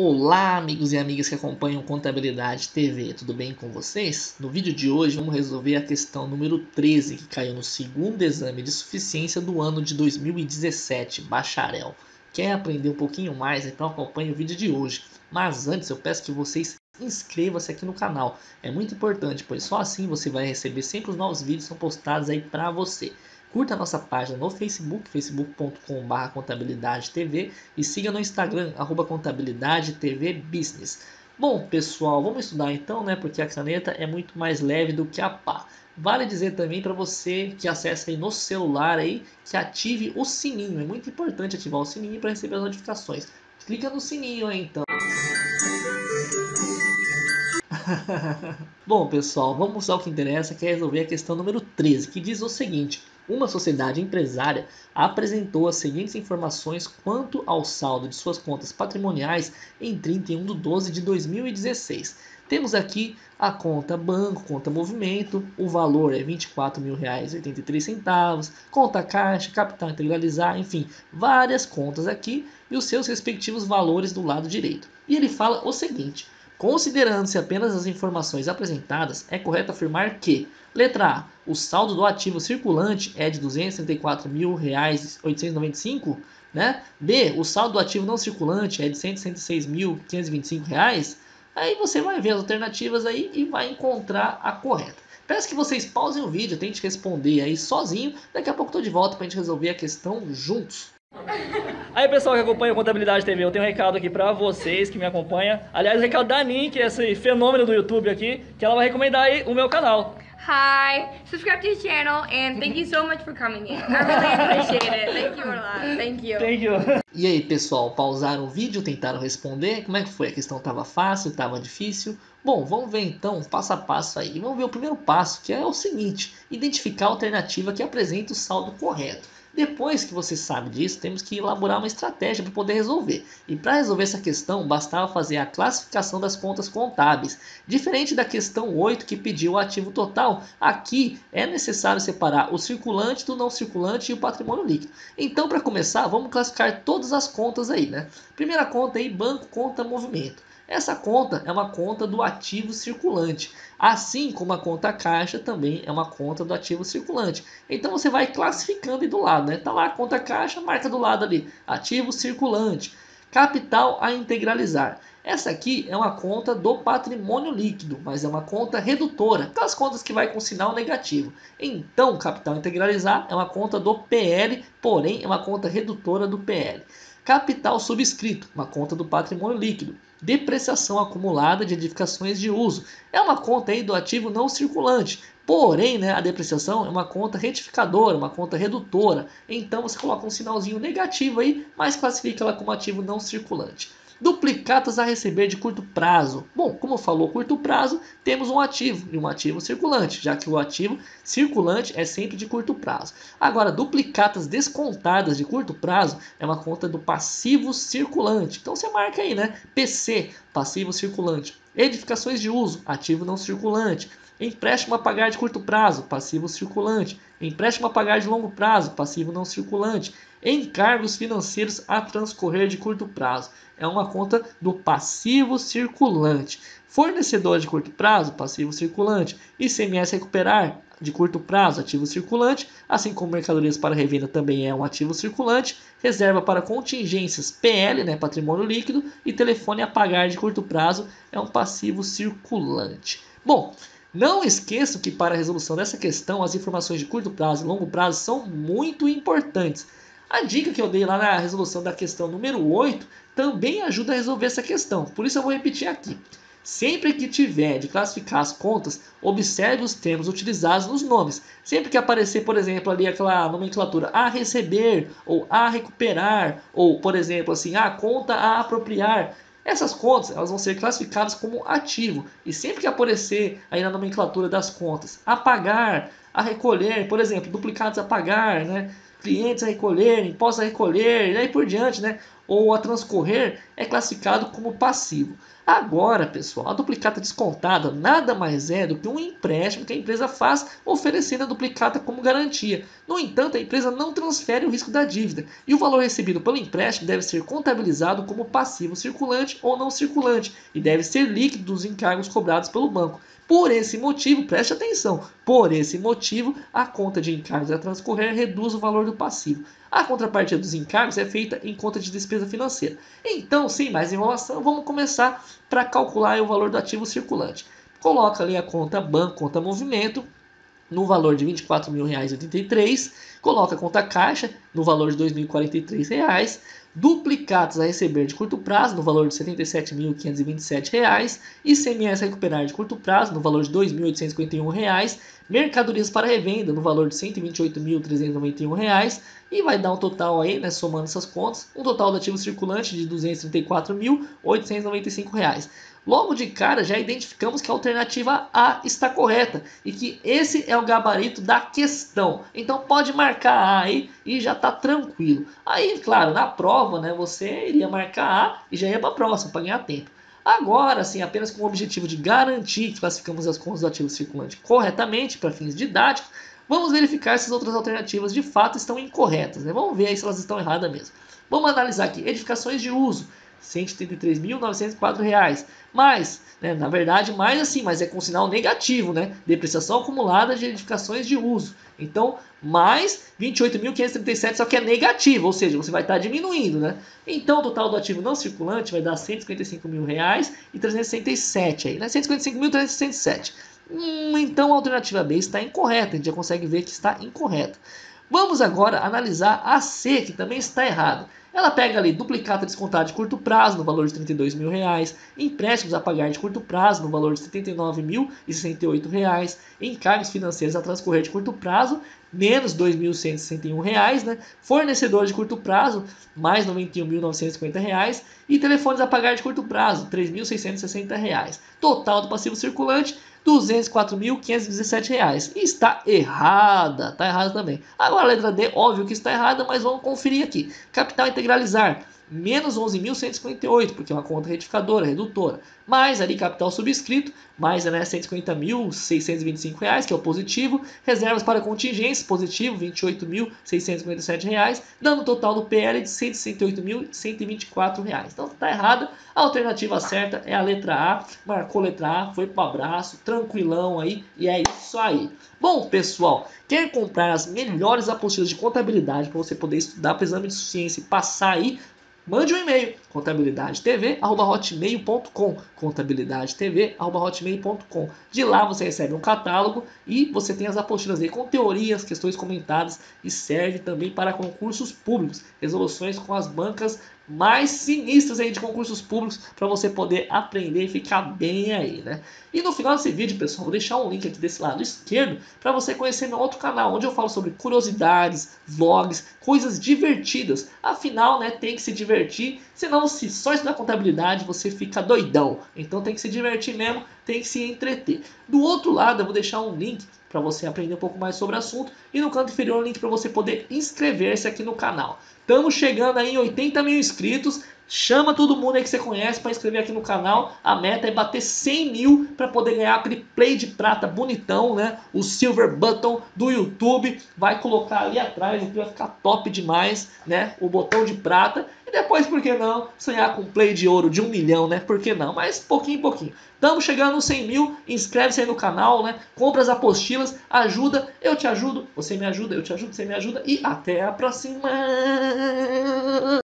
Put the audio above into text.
Olá, amigos e amigas que acompanham Contabilidade TV, tudo bem com vocês? No vídeo de hoje vamos resolver a questão número 13, que caiu no segundo exame de suficiência do ano de 2017, bacharel. Quer aprender um pouquinho mais? Então acompanhe o vídeo de hoje. Mas antes eu peço que vocês inscrevam-se aqui no canal. É muito importante, pois só assim você vai receber sempre os novos vídeos que são postados aí para você. Curta a nossa página no Facebook, facebook.com.br contabilidade TV e siga no Instagram, arroba contabilidade TV Business. Bom, pessoal, vamos estudar então, né? Porque a caneta é muito mais leve do que a pá. Vale dizer também para você que acessa aí no celular aí, que ative o sininho. É muito importante ativar o sininho para receber as notificações. Clica no sininho aí então. Bom, pessoal, vamos ao que interessa, que é resolver a questão número 13, que diz o seguinte: uma sociedade empresária apresentou as seguintes informações quanto ao saldo de suas contas patrimoniais em 31 de 12 de 2016. Temos aqui a conta banco, conta movimento, o valor é R$ 24.083, conta caixa, capital integralizar, enfim, várias contas aqui e os seus respectivos valores do lado direito. E ele fala o seguinte: Considerando-se apenas as informações apresentadas, é correto afirmar que, letra A, o saldo do ativo circulante é de R$ 234.895, né? B, o saldo do ativo não circulante é de R$ 166.525. Aí você vai ver as alternativas aí e vai encontrar a correta. Peço que vocês pausem o vídeo, tente responder aí sozinho. Daqui a pouco estou de volta para a gente resolver a questão juntos. Aí pessoal que acompanha a Contabilidade TV, eu tenho um recado aqui pra vocês que me acompanham. Aliás, o recado da Anin, que é esse fenômeno do YouTube aqui, que ela vai recomendar aí o meu canal. Hi, subscribe to the channel and thank you so much for coming in. I really appreciate it. Thank you a lot. Thank you. Thank you. E aí, pessoal, pausaram o vídeo, tentaram responder? Como é que foi? A questão estava fácil, estava difícil? Bom, vamos ver então passo a passo aí. Vamos ver o primeiro passo, que é o seguinte: identificar a alternativa que apresenta o saldo correto. Depois que você sabe disso, temos que elaborar uma estratégia para poder resolver. E para resolver essa questão, bastava fazer a classificação das contas contábeis. Diferente da questão 8 que pediu o ativo total, aqui é necessário separar o circulante do não circulante e o patrimônio líquido. Então, para começar, vamos classificar todas as contas aí, né? Primeira conta aí, banco, conta, movimento. Essa conta é uma conta do ativo circulante, assim como a conta caixa também é uma conta do ativo circulante. Então você vai classificando aí do lado, né? Tá lá a conta caixa, marca do lado ali, ativo circulante, capital a integralizar. Essa aqui é uma conta do patrimônio líquido, mas é uma conta redutora, aquelas contas que vai com sinal negativo. Então, capital integralizar é uma conta do PL, porém é uma conta redutora do PL. Capital subscrito, uma conta do patrimônio líquido. Depreciação acumulada de edificações de uso. É uma conta aí do ativo não circulante. Porém, né, a depreciação é uma conta retificadora, uma conta redutora. Então você coloca um sinalzinho negativo aí, mas classifica ela como ativo não circulante. Duplicatas a receber de curto prazo. Bom, como falou curto prazo, temos um ativo e um ativo circulante, já que o ativo circulante é sempre de curto prazo. Agora, duplicatas descontadas de curto prazo é uma conta do passivo circulante. Então você marca aí, né? PC, passivo circulante. Edificações de uso, ativo não circulante. Empréstimo a pagar de curto prazo, passivo circulante. Empréstimo a pagar de longo prazo, passivo não circulante. Encargos financeiros a transcorrer de curto prazo. É uma conta do passivo circulante. Fornecedor de curto prazo, passivo circulante. ICMS recuperar, de curto prazo, ativo circulante, assim como mercadorias para revenda também é um ativo circulante, reserva para contingências PL, né, patrimônio líquido, e telefone a pagar de curto prazo é um passivo circulante. Bom, não esqueça que para a resolução dessa questão, as informações de curto prazo e longo prazo são muito importantes. A dica que eu dei lá na resolução da questão número 8 também ajuda a resolver essa questão, por isso eu vou repetir aqui. Sempre que tiver de classificar as contas, observe os termos utilizados nos nomes. Sempre que aparecer, por exemplo, ali aquela nomenclatura a receber ou a recuperar, ou, por exemplo, assim, a conta a apropriar, essas contas elas vão ser classificadas como ativo. E sempre que aparecer aí na nomenclatura das contas a pagar, a recolher, por exemplo, duplicados a pagar, né? clientes a recolher, impostos a recolher, e aí por diante, né? Ou a transcorrer é classificado como passivo. Agora, pessoal, a duplicata descontada nada mais é do que um empréstimo que a empresa faz oferecendo a duplicata como garantia. No entanto, a empresa não transfere o risco da dívida e o valor recebido pelo empréstimo deve ser contabilizado como passivo circulante ou não circulante e deve ser líquido dos encargos cobrados pelo banco. Por esse motivo, preste atenção, por esse motivo, a conta de encargos a transcorrer reduz o valor do passivo. A contrapartida dos encargos é feita em conta de despesa financeira. Então, sem mais enrolação, vamos começar para calcular o valor do ativo circulante. Coloca ali a conta banco, conta movimento, no valor de R$ 24.083, coloca a conta caixa no valor de R$ 2.043, duplicados a receber de curto prazo no valor de R$ 77.527, ICMS a recuperar de curto prazo no valor de R$ 2.851, mercadorias para revenda no valor de R$ 128.391 e vai dar um total aí, né, somando essas contas, um total de ativo circulante de R$ 234.895. Logo de cara já identificamos que a alternativa A está correta e que esse é o gabarito da questão. Então pode marcar A aí e já está tranquilo. Aí, claro, na prova, né, você iria marcar A e já ia para a próxima para ganhar tempo. Agora, sim, apenas com o objetivo de garantir que classificamos as contas do ativo circulante corretamente para fins didáticos, vamos verificar se as outras alternativas de fato estão incorretas. Né? Vamos ver se elas estão erradas mesmo. Vamos analisar aqui edificações de uso. R$ 133.904. Mas, né, na verdade, mais assim, mas é com sinal negativo, né? Depreciação acumulada de edificações de uso. Então, mais 28.537, só que é negativo, ou seja, você vai estar diminuindo, né? Então, o total do ativo não circulante vai dar 155 mil reais e 367 aí, né? 155.367. Hum, então, a alternativa B está incorreta, a gente já consegue ver que está incorreta. Vamos agora analisar a C, que também está errado. Ela pega ali duplicata descontada de curto prazo no valor de 32 mil reais, empréstimos a pagar de curto prazo no valor de 79 mil e 68 reais, encargos financeiros a transcorrer de curto prazo menos 2.161 reais, né? Fornecedor de curto prazo mais 91.950 reais e telefones a pagar de curto prazo 3.660 reais. Total do passivo circulante 204.517 reais. Está errada, está errada também. Agora a letra D, óbvio que está errada, mas vamos conferir aqui. Capital integralizar menos 11.158, porque é uma conta retificadora, redutora. Mais ali capital subscrito, mais né, 150.625 reais, que é o positivo. Reservas para contingências, positivo, 28.657 reais, dando um total do PL de 168.124 reais. Então tá errada. A alternativa certa é a letra A. Marcou letra A, foi pro abraço, tranquilão aí, e é isso aí. Bom, pessoal, quer comprar as melhores apostilas de contabilidade para você poder estudar para o exame de suficiência e passar aí mande um e-mail contabilidadetv@hotmail.com contabilidadetv@hotmail.com de lá você recebe um catálogo e você tem as apostilas aí com teorias questões comentadas e serve também para concursos públicos resoluções com as bancas mais sinistras aí de concursos públicos para você poder aprender e ficar bem aí, né? E no final desse vídeo, pessoal, vou deixar um link aqui desse lado esquerdo para você conhecer meu outro canal, onde eu falo sobre curiosidades, vlogs, coisas divertidas. Afinal, né, tem que se divertir, senão se só estudar contabilidade você fica doidão. Então tem que se divertir mesmo, tem que se entreter. Do outro lado, eu vou deixar um link para você aprender um pouco mais sobre o assunto e no canto inferior um link para você poder inscrever-se aqui no canal. Estamos chegando aí em 80 mil inscritos. Chama todo mundo aí que você conhece para inscrever aqui no canal. A meta é bater 100 mil para poder ganhar aquele play de prata bonitão, né? O silver button do YouTube. Vai colocar ali atrás, vai ficar top demais, né? O botão de prata. E depois, por que não, sonhar com um play de ouro de um milhão, né? Por que não? Mas pouquinho em pouquinho. Estamos chegando nos 100 mil, inscreve-se aí no canal, né? Compra as apostilas, ajuda, eu te ajudo, você me ajuda, eu te ajudo, você me ajuda. E até a próxima!